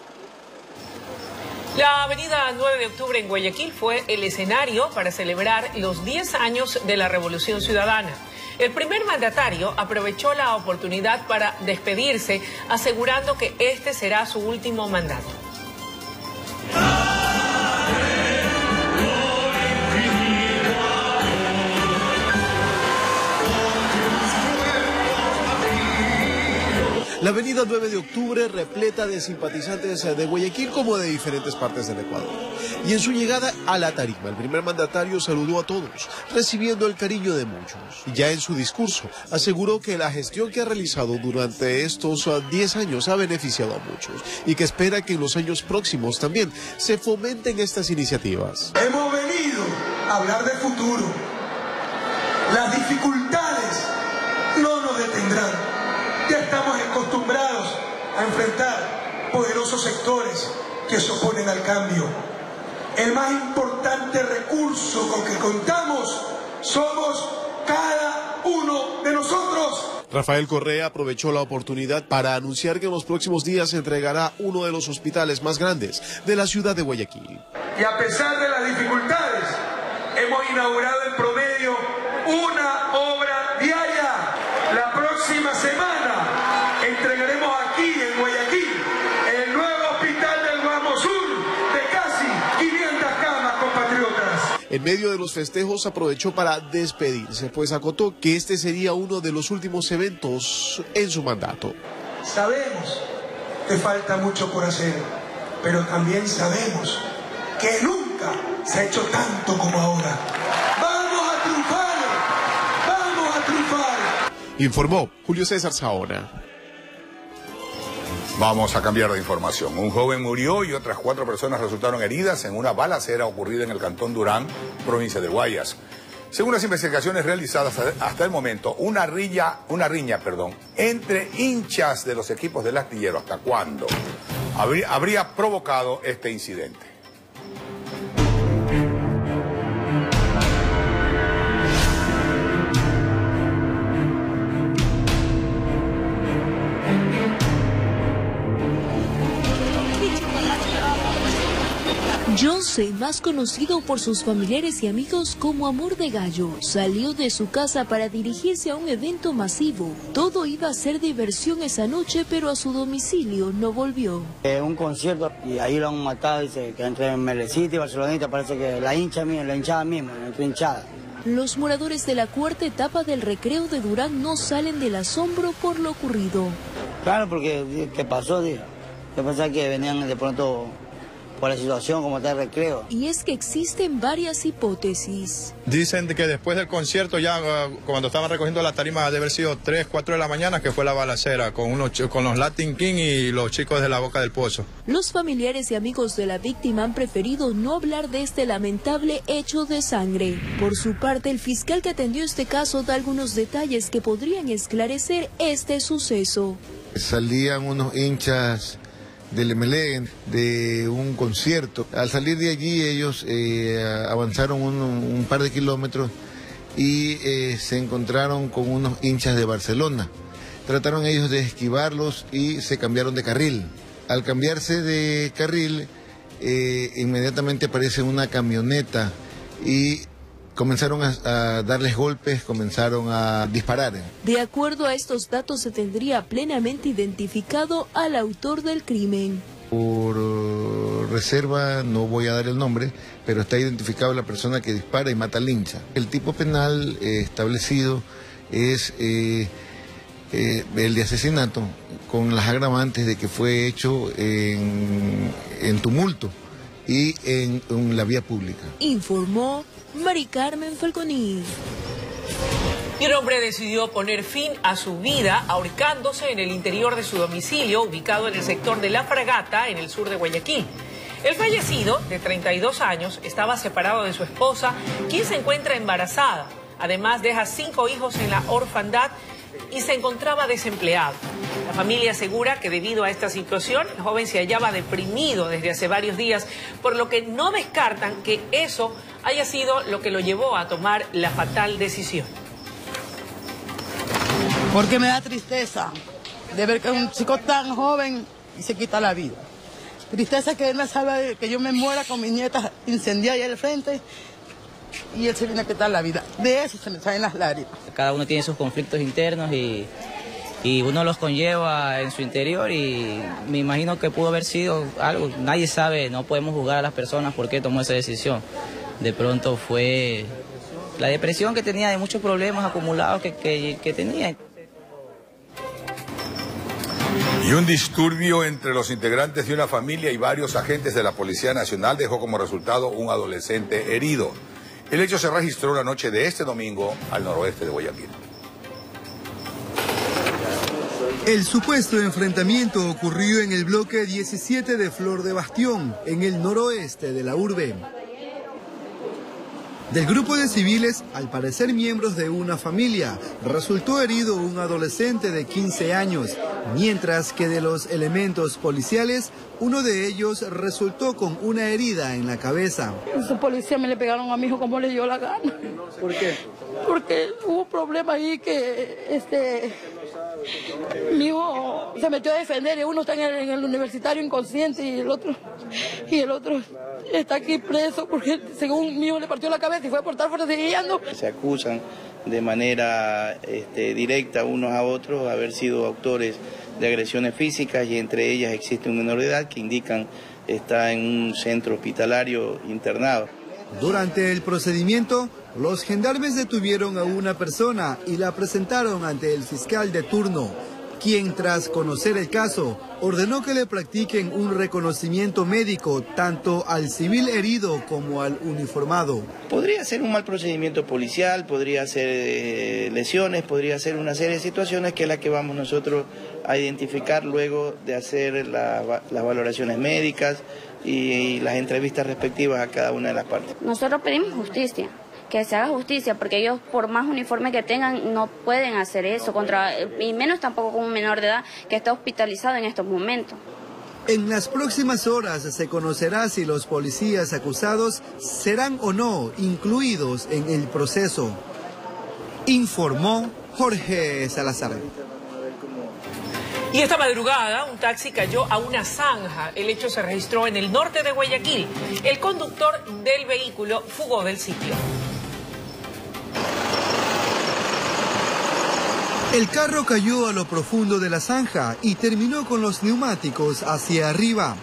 La avenida 9 de octubre en Guayaquil fue el escenario para celebrar los 10 años de la Revolución Ciudadana. El primer mandatario aprovechó la oportunidad para despedirse, asegurando que este será su último mandato. La avenida 9 de octubre repleta de simpatizantes de Guayaquil como de diferentes partes del Ecuador. Y en su llegada a la tarima, el primer mandatario saludó a todos, recibiendo el cariño de muchos. Ya en su discurso aseguró que la gestión que ha realizado durante estos 10 años ha beneficiado a muchos y que espera que en los años próximos también se fomenten estas iniciativas. Hemos venido a hablar de futuro. Las dificultades a enfrentar poderosos sectores que se oponen al cambio. El más importante recurso con que contamos somos cada uno de nosotros. Rafael Correa aprovechó la oportunidad para anunciar que en los próximos días se entregará uno de los hospitales más grandes de la ciudad de Guayaquil. Y a pesar de las dificultades, hemos inaugurado en promedio una obra diaria. La próxima semana entregaremos aquí en Guayaquil el nuevo hospital del Guamo Sur de casi 500 camas, compatriotas. En medio de los festejos aprovechó para despedirse, pues acotó que este sería uno de los últimos eventos en su mandato. Sabemos que falta mucho por hacer, pero también sabemos que nunca se ha hecho tanto como ahora. ¡Vamos a triunfar! ¡Vamos a triunfar! Informó Julio César Saona. Vamos a cambiar de información. Un joven murió y otras cuatro personas resultaron heridas en una balacera ocurrida en el cantón Durán, provincia de Guayas. Según las investigaciones realizadas hasta el momento, una riña, una riña perdón, entre hinchas de los equipos del astillero, ¿hasta cuándo? Habría, provocado este incidente. Jonce, más conocido por sus familiares y amigos como Amor de Gallo, salió de su casa para dirigirse a un evento masivo. Todo iba a ser diversión esa noche, pero a su domicilio no volvió. Eh, un concierto y ahí lo han matado, dice que entre Melecita y Barceloneta parece que la hincha misma, la hinchada misma, la hinchada. Los moradores de la cuarta etapa del recreo de Durán no salen del asombro por lo ocurrido. Claro, porque ¿qué pasó? Dijo. Yo pensaba que venían de pronto por la situación como está el recreo. Y es que existen varias hipótesis. Dicen que después del concierto, ya uh, cuando estaban recogiendo la tarima, debe haber sido 3, 4 de la mañana, que fue la balacera con, unos, con los Latin King y los chicos de la Boca del Pozo. Los familiares y amigos de la víctima han preferido no hablar de este lamentable hecho de sangre. Por su parte, el fiscal que atendió este caso da algunos detalles que podrían esclarecer este suceso. Salían unos hinchas del de un concierto. Al salir de allí ellos eh, avanzaron un, un, par de kilómetros y eh, se encontraron con unos hinchas de Barcelona. Trataron ellos de esquivarlos y se cambiaron de carril. Al cambiarse de carril, eh, inmediatamente aparece una camioneta y comenzaron a, a, darles golpes, comenzaron a disparar. De acuerdo a estos datos, se tendría plenamente identificado al autor del crimen. Por uh, reserva no voy a dar el nombre, pero está identificado la persona que dispara y mata al hincha. El tipo penal eh, establecido es eh, eh, el de asesinato, con las agravantes de que fue hecho en, en tumulto y en, en la vía pública. Informó Mari Carmen Falconi. Y un hombre decidió poner fin a su vida ahorcándose en el interior de su domicilio, ubicado en el sector de La Fragata, en el sur de Guayaquil. El fallecido, de 32 años, estaba separado de su esposa, quien se encuentra embarazada. Además, deja cinco hijos en la orfandad y se encontraba desempleado. La familia asegura que debido a esta situación, el joven se hallaba deprimido desde hace varios días, por lo que no descartan que eso haya sido lo que lo llevó a tomar la fatal decisión. Porque me da tristeza de ver que un chico tan joven y se quita la vida. Tristeza que él me sabe que yo me muera con mis nietas incendiadas ahí al frente y él se viene a quitar la vida. De eso se me salen las lágrimas. Cada uno tiene sus conflictos internos y, y uno los conlleva en su interior y me imagino que pudo haber sido algo. Nadie sabe, no podemos juzgar a las personas por qué tomó esa decisión. De pronto fue la depresión que tenía de muchos problemas acumulados que, que, que tenía. Y un disturbio entre los integrantes de una familia y varios agentes de la Policía Nacional dejó como resultado un adolescente herido. El hecho se registró la noche de este domingo al noroeste de Guayaquil. El supuesto enfrentamiento ocurrió en el bloque 17 de Flor de Bastión, en el noroeste de la urbe. Del grupo de civiles, al parecer miembros de una familia, resultó herido un adolescente de 15 años, mientras que de los elementos policiales, uno de ellos resultó con una herida en la cabeza. Los policías me le pegaron a mi hijo como le dio la gana. ¿Por qué? Porque hubo un problema ahí que este mi hijo se metió a defender y uno está en el, en el universitario inconsciente y el otro y el otro está aquí preso porque según mi hijo le partió la cabeza y fue a portar fuerza guiando. Se acusan de manera este, directa unos a otros haber sido autores de agresiones físicas y entre ellas existe un menor de edad que indican está en un centro hospitalario internado. Durante el procedimiento, los gendarmes detuvieron a una persona y la presentaron ante el fiscal de turno, quien tras conocer el caso ordenó que le practiquen un reconocimiento médico tanto al civil herido como al uniformado. Podría ser un mal procedimiento policial, podría ser eh, lesiones, podría ser una serie de situaciones que es la que vamos nosotros a identificar luego de hacer la- las valoraciones médicas y las entrevistas respectivas a cada una de las partes. Nosotros pedimos justicia, que se haga justicia, porque ellos por más uniforme que tengan no pueden hacer eso contra y menos tampoco con un menor de edad que está hospitalizado en estos momentos. En las próximas horas se conocerá si los policías acusados serán o no incluidos en el proceso, informó Jorge Salazar. Y esta madrugada un taxi cayó a una zanja. El hecho se registró en el norte de Guayaquil. El conductor del vehículo fugó del sitio. El carro cayó a lo profundo de la zanja y terminó con los neumáticos hacia arriba.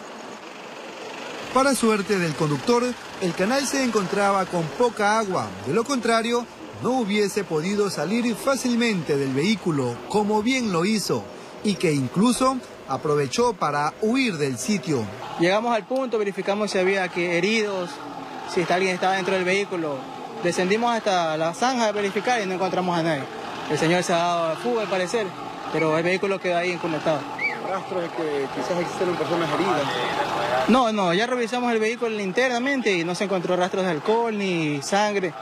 Para suerte del conductor, el canal se encontraba con poca agua. De lo contrario, no hubiese podido salir fácilmente del vehículo, como bien lo hizo, y que incluso aprovechó para huir del sitio. Llegamos al punto, verificamos si había que heridos, si alguien estaba dentro del vehículo. Descendimos hasta la zanja a verificar y no encontramos a nadie. El señor se ha dado a fuga al parecer, pero el vehículo quedó ahí inconectado. Rastros de que quizás existen personas heridas. No, no, ya revisamos el vehículo internamente y no se encontró rastros de alcohol ni sangre.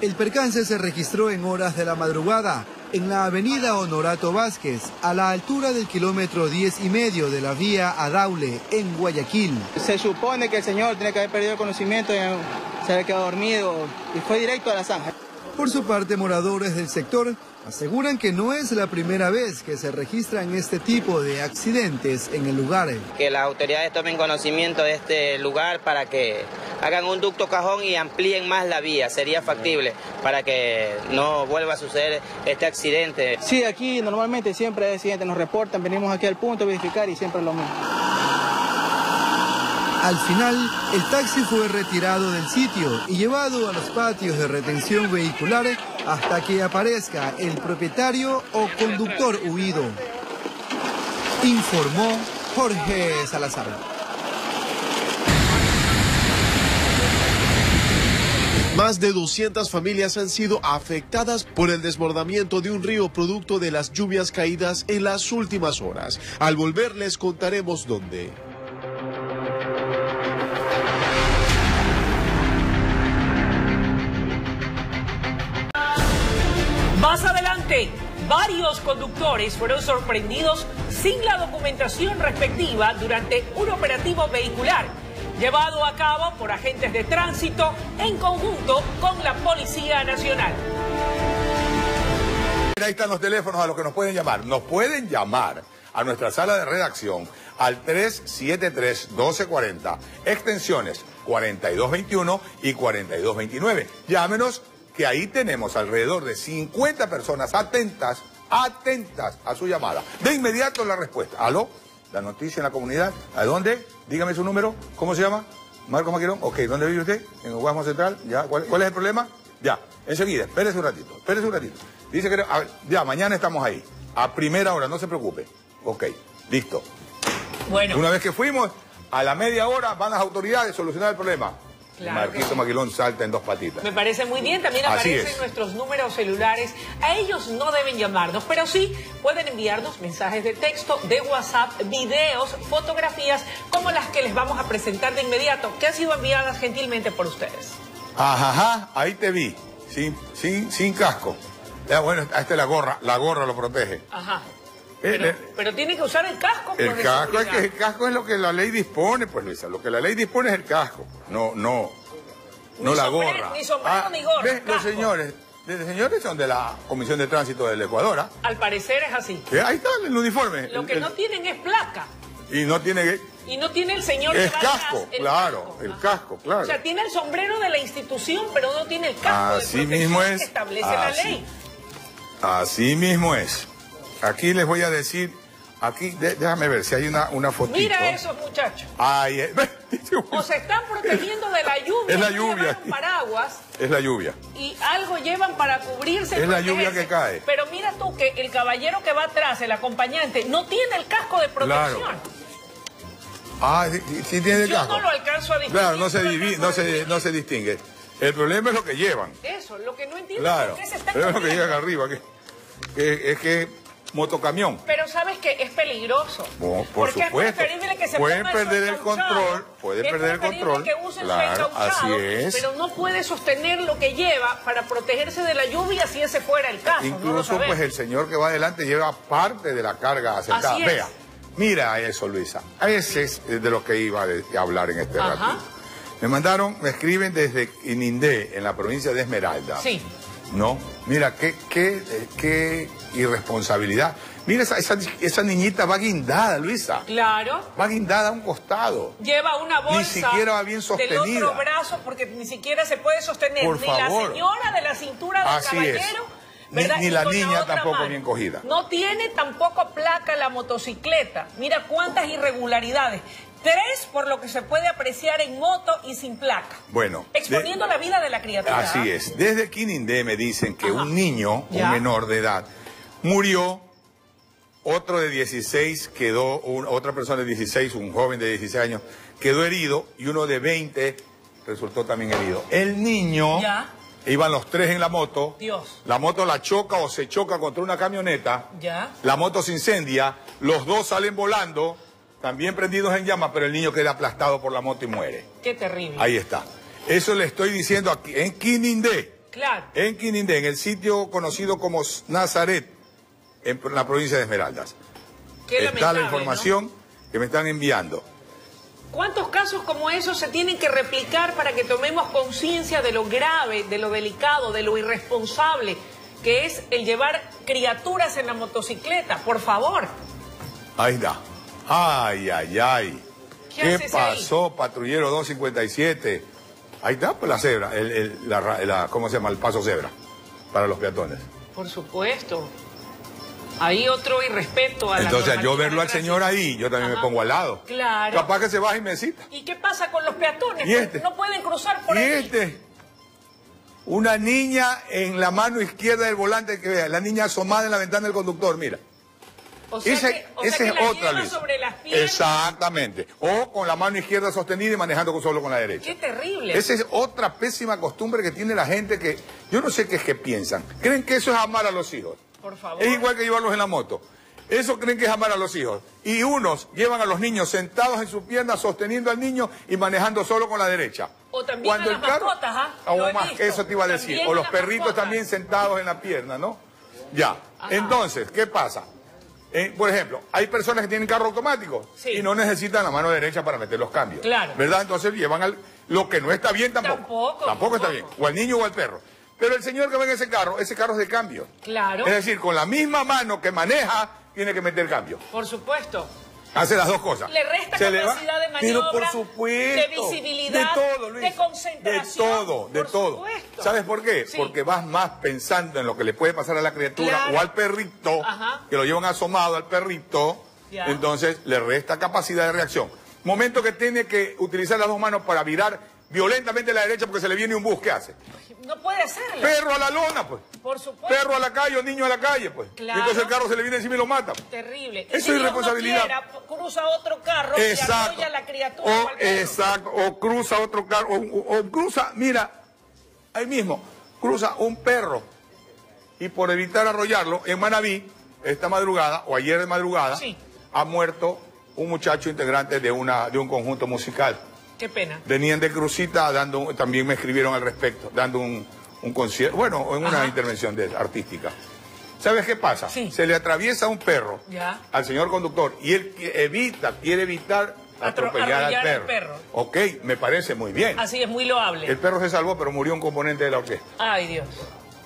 El percance se registró en horas de la madrugada en la avenida Honorato Vázquez, a la altura del kilómetro 10 y medio de la vía a Daule, en Guayaquil. Se supone que el señor tiene que haber perdido el conocimiento, y se había quedado dormido y fue directo a la zanja. Por su parte, moradores del sector aseguran que no es la primera vez que se registran este tipo de accidentes en el lugar. que las autoridades tomen conocimiento de este lugar para que hagan un ducto cajón y amplíen más la vía. Sería factible para que no vuelva a suceder este accidente. Sí, aquí normalmente siempre hay accidentes, nos reportan, venimos aquí al punto a verificar y siempre es lo mismo. Al final, el taxi fue retirado del sitio y llevado a los patios de retención vehicular hasta que aparezca el propietario o conductor huido. Informó Jorge Salazar. Más de 200 familias han sido afectadas por el desbordamiento de un río producto de las lluvias caídas en las últimas horas. Al volver les contaremos dónde. Varios conductores fueron sorprendidos sin la documentación respectiva durante un operativo vehicular llevado a cabo por agentes de tránsito en conjunto con la Policía Nacional. Ahí están los teléfonos a los que nos pueden llamar. Nos pueden llamar a nuestra sala de redacción al 373-1240, extensiones 4221 y 4229. Llámenos que ahí tenemos alrededor de 50 personas atentas, atentas a su llamada. De inmediato la respuesta. ¿Aló? La noticia en la comunidad. ¿A dónde? Dígame su número. ¿Cómo se llama? Marco Maquirón. Ok, ¿dónde vive usted? En Guasmo Central. ¿Ya? ¿Cuál, cuál es el problema? Ya. Enseguida. Espérese un ratito. Espérese un ratito. Dice que... a ya, mañana estamos ahí. A primera hora, no se preocupe. Ok. Listo. Bueno. Una vez que fuimos, a la media hora van las autoridades a solucionar el problema. Claro Marquito. Maquilón salta en dos patitas. Me parece muy bien, también Así aparecen es. nuestros números celulares. A ellos no deben llamarnos, pero sí pueden enviarnos mensajes de texto, de WhatsApp, videos, fotografías, como las que les vamos a presentar de inmediato, que han sido enviadas gentilmente por ustedes. Ajá, ajá, ahí te vi. Sin, sin, sin casco. Ya, bueno, esta es la gorra. La gorra lo protege. Ajá. Eh, Pero, eh, pero tiene que usar el casco. el porque casco es que el casco es lo que la ley dispone, pues Luisa. Lo que la ley dispone es el casco. No, no. No Ni la sombrero- gorra. Ah, ni sombrero ni gorra, ¿ves? Los señores, los señores son de la Comisión de Tránsito del Ecuador. ¿ah? Al parecer es así. Que Ahí está el uniforme. Lo El- que el- no tienen es placa. Y no tiene Y no tiene el señor Es que va casco, el claro, casco. el casco, claro. O sea, tiene el sombrero de la institución, pero no tiene el casco Así de mismo es. que establece la ley. Así mismo es. Aquí les voy a decir, aquí, de- déjame ver si hay una, una fotito. Mira esos muchachos. Ay, eh, *laughs* O se están protegiendo de la lluvia. Es la lluvia. llevan paraguas es la lluvia. y algo llevan para cubrirse. Es la lluvia que cae. Pero mira tú que el caballero que va atrás, el acompañante, no tiene el casco de protección. Claro. Ah, sí, tiene el Yo casco. no lo alcanzo a distinguir. Claro, no se, no divi- alcanzo no, a se, no se distingue. El problema es lo que llevan. Eso, lo que no entiendo Claro. es qué se El está problema es lo que llegan arriba. Que, que- es que motocamión. Pero sabes que es peligroso. Por Porque supuesto. es preferible que se Pueden perder el control, pueden es perder el control. que Claro, así es. Pero no puede sostener lo que lleva para protegerse de la lluvia si ese fuera el caso. Incluso pues el señor que va adelante lleva parte de la carga es. Vea, mira eso, Luisa. Ese es de lo que iba a hablar en este Ajá. ratito. Me mandaron, me escriben desde Inindé, en la provincia de Esmeralda. Sí. ¿No? Mira, qué, qué, eh, qué irresponsabilidad. Mira, esa, esa, esa niñita va guindada, Luisa. Claro. Va guindada a un costado. Lleva una bolsa. Ni siquiera va bien Del sostenida. otro brazo porque ni siquiera se puede sostener Por ni favor. la señora de la cintura del Así es. caballero. Ni, ¿verdad? ni la niña tampoco mano. bien cogida. No tiene tampoco placa la motocicleta. Mira cuántas irregularidades. Tres por lo que se puede apreciar en moto y sin placa. Bueno. de- Exponiendo la vida de la criatura. Así es. Desde Quinindé me dicen que un niño, Ya. un menor de edad, murió. Otro de 16 quedó, un- otra persona de 16, un joven de 16 años, quedó herido y uno de 20 resultó también herido. El niño, Ya. iban los tres en la moto, Dios. la moto la choca o se choca contra una camioneta, Ya. la moto se incendia, los dos salen volando, también prendidos en llamas, pero el niño queda aplastado por la moto y muere. Qué terrible. Ahí está. Eso le estoy diciendo aquí, en Quinindé. Claro. En Quinindé, en el sitio conocido como Nazaret, en la provincia de Esmeraldas. Qué Está la información que me están enviando. ¿Cuántos casos como esos se tienen que replicar para que tomemos conciencia de lo grave, de lo delicado, de lo irresponsable que es el llevar criaturas en la motocicleta? Por favor. Ahí está. Ay, ay, ay. ¿Qué ¿Qué, haces ahí? pasó, patrullero 257? Ahí está, pues la cebra, el, el- la- ¿cómo se llama? El paso cebra para los peatones. Por supuesto. Hay otro irrespeto a la Entonces, yo verlo al señor ahí, yo también Ajá. me pongo al lado. Claro. Capaz que se baja y me cita. ¿Y qué pasa con los peatones? ¿Y este? No pueden cruzar por Y ahí. este, una niña en la mano izquierda del volante, que vea, la niña asomada en la ventana del conductor, mira. O sea Esa, que, o sea esa que es la otra, lleva sobre las piernas. Exactamente. O con la mano izquierda sostenida y manejando con- solo con la derecha. Qué terrible. Esa es otra pésima costumbre que tiene la gente que yo no sé qué es que piensan. Creen que eso es amar a los hijos. Por favor. Es igual que llevarlos en la moto. Eso creen que es amar a los hijos. Y unos llevan a los niños sentados en sus piernas, sosteniendo al niño y manejando solo con la derecha. O también a las mascotas, ¿ah? he más, visto. eso te iba a decir. También O los perritos mascotas. también sentados en la pierna, ¿no? Ya. Entonces, ¿qué pasa? Eh, por ejemplo, hay personas que tienen carro automático y no necesitan la mano derecha para meter los cambios. Claro. ¿Verdad? Entonces llevan al. Lo que no está bien tampoco. Tampoco, Tampoco está bien. O al niño o al perro. Pero el señor que va en ese carro, ese carro es de cambio. Claro. Es decir, con la misma mano que maneja, tiene que meter cambio. Por supuesto. Hace las dos cosas. Le resta Se le va- capacidad de Pero maniobra, por supuesto. de visibilidad, de todo, Luis. de concentración. De todo, de por todo. supuesto. ¿Sabes por qué? Sí. Porque vas más pensando en lo que le puede pasar a la criatura Claro. o al perrito, Ajá. que lo llevan asomado al perrito, Ya. entonces le resta capacidad de reacción. Momento que tiene que utilizar las dos manos para virar violentamente a la derecha porque se le viene un bus, ¿qué hace? No puede hacerlo. Perro a la lona, pues. Por supuesto. Perro a la calle o niño a la calle, pues. Claro. Y entonces el carro se le viene encima y lo mata. pues. Terrible. Eso Y es si irresponsabilidad. quiera, cruza otro carro y Exacto. arrolla a la criatura. O, exacto, o cruza otro carro, o, cruza, mira, ahí mismo, cruza un perro. Y por evitar arrollarlo, en Manabí, esta madrugada, o ayer de madrugada, Sí. ha muerto un muchacho integrante de, una, de un conjunto musical. Qué pena. Venían de Crucita dando, también me escribieron al respecto, dando un, un concierto, bueno, en una Ajá. intervención de, artística. ¿Sabes qué pasa? Se le atraviesa un perro Ya. al señor conductor y él evita, quiere evitar Atro- atropellar al perro. perro. Ok, me parece muy bien. Así es muy loable. El perro se salvó, pero murió un componente de la orquesta. Ay, Dios.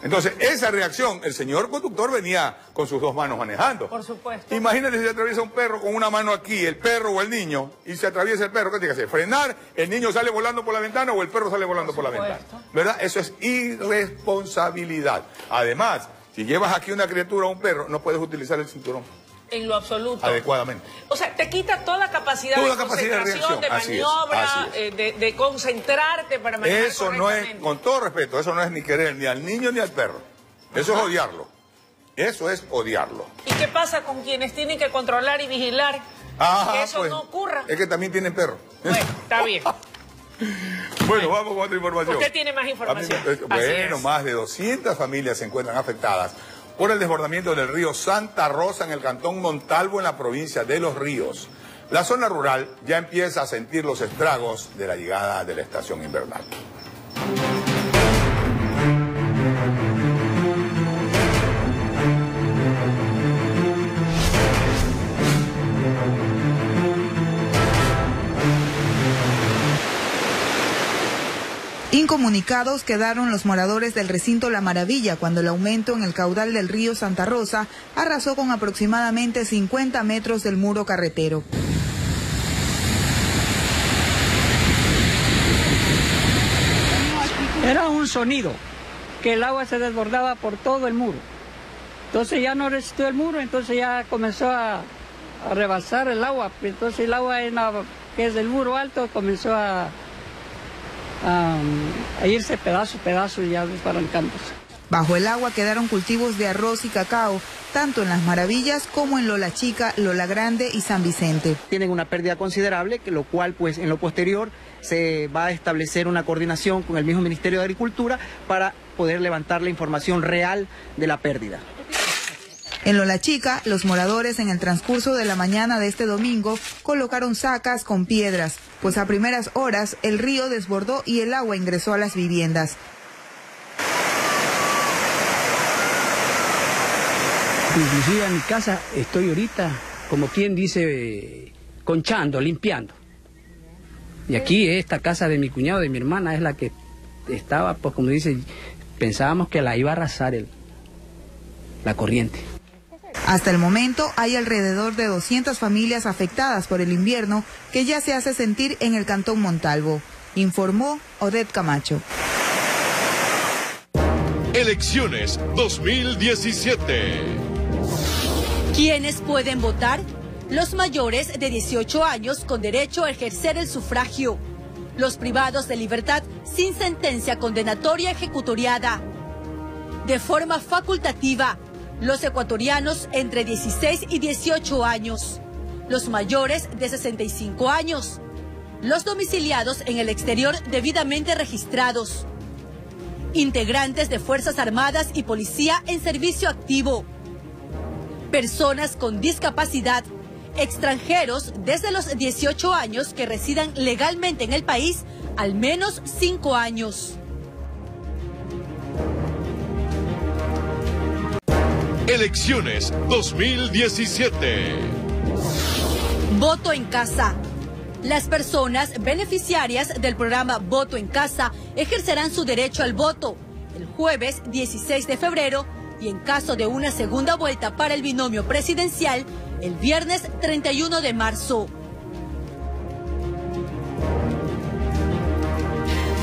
Entonces, esa reacción, el señor conductor venía con sus dos manos manejando. Por supuesto. Imagínate si se atraviesa un perro con una mano aquí, el perro o el niño, y se atraviesa el perro, ¿qué tiene que hacer? ¿Frenar? ¿El niño sale volando por la ventana o el perro sale volando por, la ventana? ¿Verdad? Eso es irresponsabilidad. Además, si llevas aquí una criatura o un perro, no puedes utilizar el cinturón En lo absoluto. adecuadamente. O sea, te quita toda capacidad Toda de capacidad de concentración, de, es, maniobra, es. eh, de, de concentrarte para manejar Eso no es, con todo respeto, eso no es ni querer ni al niño ni al perro. Eso es odiarlo. Eso es odiarlo. ¿Y qué pasa con quienes tienen que controlar y vigilar Ajá, que eso pues, no ocurra? Es que también tienen perro. Está bien. *laughs* Bueno, vamos con otra información. Usted tiene más información. Mí- Así Bueno, más de 200 familias se encuentran afectadas por el desbordamiento del río Santa Rosa en el cantón Montalvo en la provincia de Los Ríos. La zona rural ya empieza a sentir los estragos de la llegada de la estación invernal. Incomunicados quedaron los moradores del recinto La Maravilla cuando el aumento en el caudal del río Santa Rosa arrasó con aproximadamente 50 metros del muro carretero. Era un sonido, que el agua se desbordaba por todo el muro. Entonces ya no resistió el muro, entonces ya comenzó a, rebasar el agua. Entonces el agua que es del muro alto comenzó a, a, a irse pedazo a pedazo y ya desbarancándose. Bajo el agua quedaron cultivos de arroz y cacao, tanto en Las Maravillas como en Lola Chica, Lola Grande y San Vicente. tienen una pérdida considerable, que lo cual pues en lo posterior se va a establecer una coordinación con el mismo Ministerio de Agricultura para poder levantar la información real de la pérdida. En Lola Chica, los moradores en el transcurso de la mañana de este domingo colocaron sacas con piedras, pues a primeras horas el río desbordó y el agua ingresó a las viviendas. Inclusive en mi casa estoy ahorita, como quien dice, conchando, limpiando. Y aquí esta casa de mi cuñado, de mi hermana, es la que estaba, pues como dice, pensábamos que la iba a arrasar el, la corriente. Hasta el momento hay alrededor de 200 familias afectadas por el invierno que ya se hace sentir en el cantón Montalvo, informó Odette Camacho. Elecciones 2017. ¿Quiénes pueden votar? Los mayores de 18 años con derecho a ejercer el sufragio. Los privados de libertad sin sentencia condenatoria ejecutoriada. De forma facultativa, los ecuatorianos entre 16 y 18 años. Los mayores de 65 años. Los domiciliados en el exterior debidamente registrados. Integrantes de Fuerzas Armadas y Policía en servicio activo personas con discapacidad, extranjeros desde los 18 años que residan legalmente en el país al menos 5 años. Elecciones 2017. Voto en casa. Las personas beneficiarias del programa Voto en Casa ejercerán su derecho al voto el jueves 16 de febrero y en caso de una segunda vuelta para el binomio presidencial, el viernes 31 de marzo.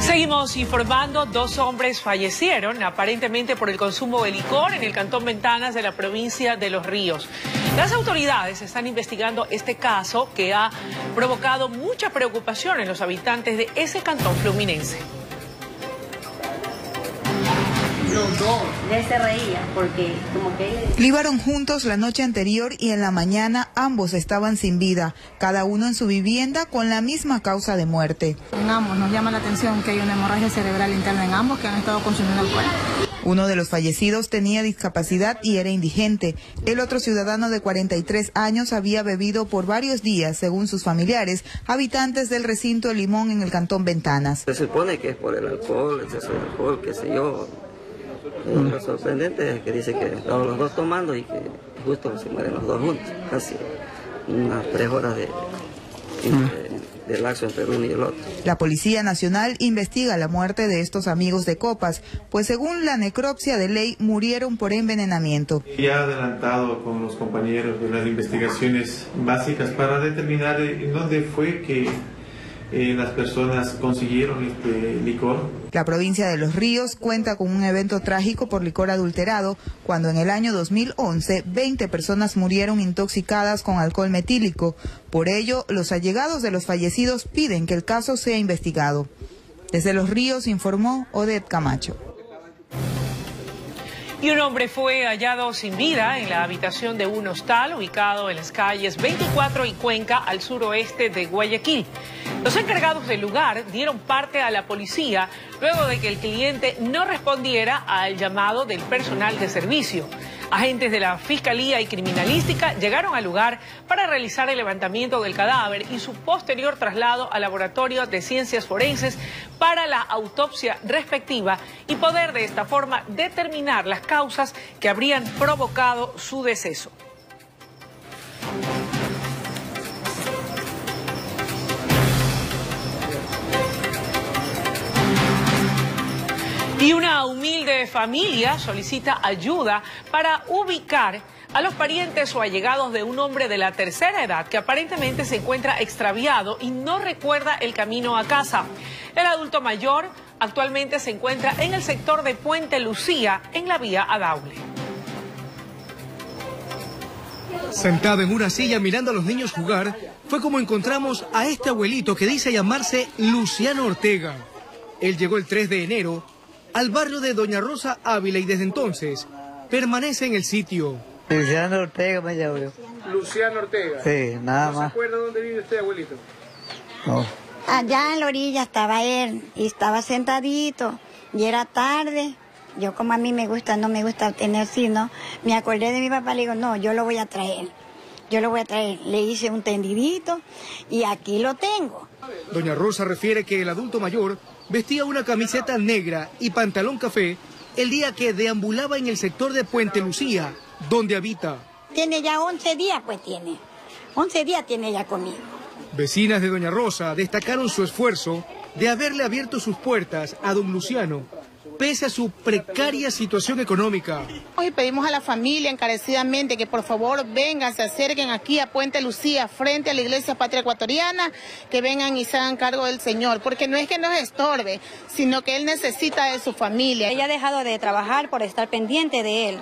Seguimos informando, dos hombres fallecieron aparentemente por el consumo de licor en el cantón Ventanas de la provincia de Los Ríos. Las autoridades están investigando este caso que ha provocado mucha preocupación en los habitantes de ese cantón fluminense. Los dos. Él se reía porque como que. Libaron juntos la noche anterior y en la mañana ambos estaban sin vida, cada uno en su vivienda con la misma causa de muerte. En ambos nos llama la atención que hay una hemorragia cerebral interna en ambos que han estado consumiendo alcohol. Uno de los fallecidos tenía discapacidad y era indigente. El otro ciudadano de 43 años había bebido por varios días, según sus familiares, habitantes del recinto Limón en el cantón Ventanas. Se supone que es por el alcohol, exceso de alcohol, qué sé yo. Lo sorprendente es que dice que estaban los dos tomando y que justo se mueren los dos juntos, casi unas tres horas de, de, de laxo entre uno y el otro. La Policía Nacional investiga la muerte de estos amigos de Copas, pues según la necropsia de ley murieron por envenenamiento. Ya adelantado con los compañeros de las investigaciones básicas para determinar en dónde fue que eh, las personas consiguieron este licor. La provincia de Los Ríos cuenta con un evento trágico por licor adulterado, cuando en el año 2011 20 personas murieron intoxicadas con alcohol metílico. Por ello, los allegados de los fallecidos piden que el caso sea investigado. Desde Los Ríos informó Odette Camacho. Y un hombre fue hallado sin vida en la habitación de un hostal ubicado en las calles 24 y Cuenca al suroeste de Guayaquil. Los encargados del lugar dieron parte a la policía luego de que el cliente no respondiera al llamado del personal de servicio. Agentes de la Fiscalía y Criminalística llegaron al lugar para realizar el levantamiento del cadáver y su posterior traslado al laboratorio de ciencias forenses para la autopsia respectiva y poder de esta forma determinar las causas que habrían provocado su deceso. Y una humilde familia solicita ayuda para ubicar a los parientes o allegados de un hombre de la tercera edad que aparentemente se encuentra extraviado y no recuerda el camino a casa. El adulto mayor actualmente se encuentra en el sector de Puente Lucía, en la vía Adaule. Sentado en una silla mirando a los niños jugar, fue como encontramos a este abuelito que dice llamarse Luciano Ortega. Él llegó el 3 de enero al barrio de Doña Rosa Ávila y desde entonces permanece en el sitio. Luciano Ortega me llamo. Luciano Ortega. Sí, nada ¿No se más. acuerda dónde vive usted, abuelito? No. Allá en la orilla estaba él y estaba sentadito y era tarde. Yo como a mí me gusta, no me gusta tener sino, me acordé de mi papá, le digo, no, yo lo voy a traer. Yo lo voy a traer. Le hice un tendidito y aquí lo tengo. Doña Rosa refiere que el adulto mayor vestía una camiseta negra y pantalón café el día que deambulaba en el sector de Puente Lucía, donde habita. Tiene ya 11 días, pues tiene. 11 días tiene ya conmigo. Vecinas de Doña Rosa destacaron su esfuerzo de haberle abierto sus puertas a don Luciano, pese a su precaria situación económica. Hoy pedimos a la familia encarecidamente que por favor vengan, se acerquen aquí a Puente Lucía, frente a la Iglesia Patria Ecuatoriana, que vengan y se hagan cargo del Señor, porque no es que nos estorbe, sino que Él necesita de su familia. Ella ha dejado de trabajar por estar pendiente de él,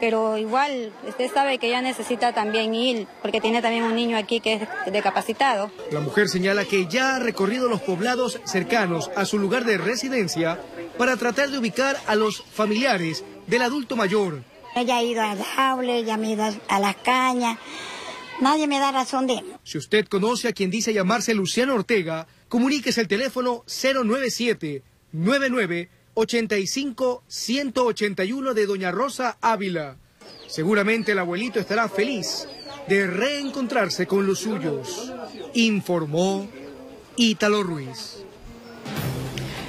pero igual usted sabe que ella necesita también ir, porque tiene también un niño aquí que es discapacitado. La mujer señala que ya ha recorrido los poblados cercanos a su lugar de residencia para tratar de ubicar a los familiares del adulto mayor. Ella ha ido a Daule, ella me ha ido a las cañas. Nadie me da razón de él. Si usted conoce a quien dice llamarse Luciano Ortega, comuníquese al teléfono 097 99 85 181 de Doña Rosa Ávila. Seguramente el abuelito estará feliz de reencontrarse con los suyos, informó Ítalo Ruiz.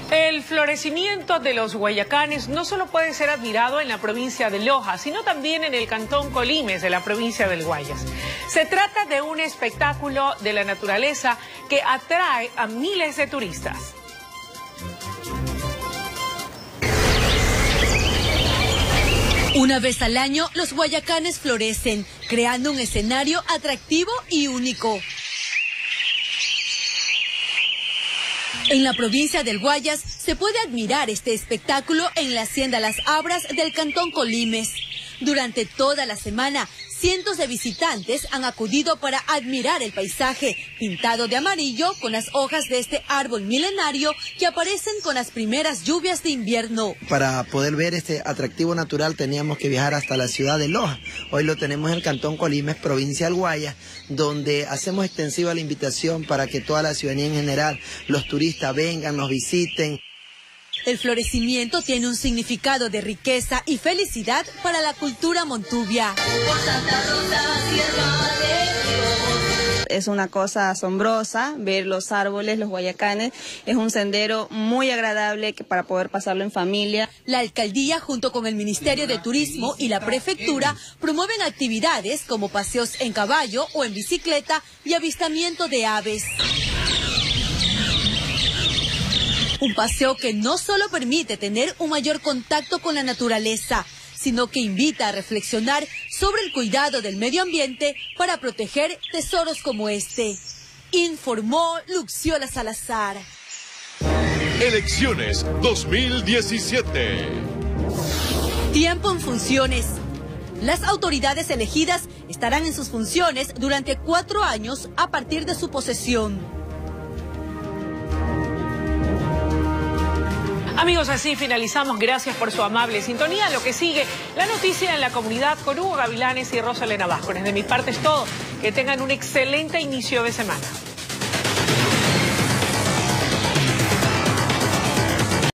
El florecimiento de los guayacanes no solo puede ser admirado en la provincia de Loja, sino también en el cantón Colimes de la provincia del Guayas. Se trata de un espectáculo de la naturaleza que atrae a miles de turistas. Una vez al año, los guayacanes florecen, creando un escenario atractivo y único. En la provincia del Guayas se puede admirar este espectáculo en la Hacienda Las Abras del Cantón Colimes. Durante toda la semana, cientos de visitantes han acudido para admirar el paisaje pintado de amarillo con las hojas de este árbol milenario que aparecen con las primeras lluvias de invierno. Para poder ver este atractivo natural teníamos que viajar hasta la ciudad de Loja. Hoy lo tenemos en el Cantón Colimes, provincia del Guayas, donde hacemos extensiva la invitación para que toda la ciudadanía en general, los turistas vengan, nos visiten. El florecimiento tiene un significado de riqueza y felicidad para la cultura montubia. Es una cosa asombrosa ver los árboles, los guayacanes. Es un sendero muy agradable que para poder pasarlo en familia. La alcaldía, junto con el Ministerio de Turismo y la prefectura, promueven actividades como paseos en caballo o en bicicleta y avistamiento de aves. Un paseo que no solo permite tener un mayor contacto con la naturaleza, sino que invita a reflexionar sobre el cuidado del medio ambiente para proteger tesoros como este. Informó Luxiola Salazar. Elecciones 2017. Tiempo en funciones. Las autoridades elegidas estarán en sus funciones durante cuatro años a partir de su posesión. Amigos, así finalizamos. Gracias por su amable sintonía. Lo que sigue, la noticia en la comunidad con Hugo Gavilanes y Rosa Elena Vázquez. De mi parte es todo. Que tengan un excelente inicio de semana.